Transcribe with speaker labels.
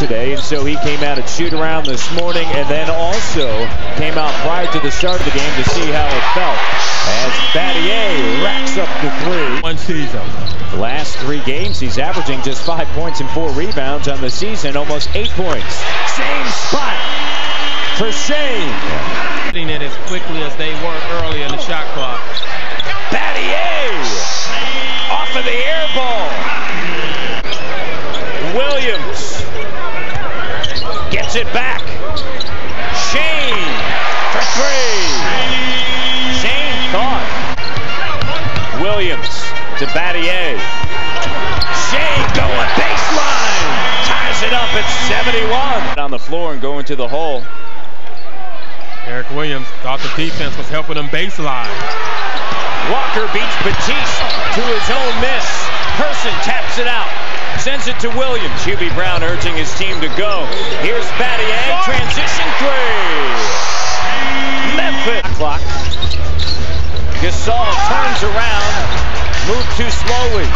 Speaker 1: today, and so he came out at shoot around this morning and then also came out prior to the start of the game to see how it felt as Battier racks up the three.
Speaker 2: One season.
Speaker 1: Last three games, he's averaging just five points and four rebounds on the season, almost eight points. Same spot for Shane.
Speaker 2: Hitting it as quickly as they were early in the shot clock.
Speaker 1: Battier off of the air ball. Williams gets it back. Shane for three. Shane thought. Williams to Battier. Shane going baseline. Ties it up at 71. On the floor and going to the hole.
Speaker 2: Eric Williams thought the defense was helping them baseline.
Speaker 1: Walker beats Batiste to his own miss. Person taps it out. Sends it to Williams. Hubie Brown urging his team to go. Here's Battier. Transition three. Memphis. Clock. Gasol turns around. Moved too slowly.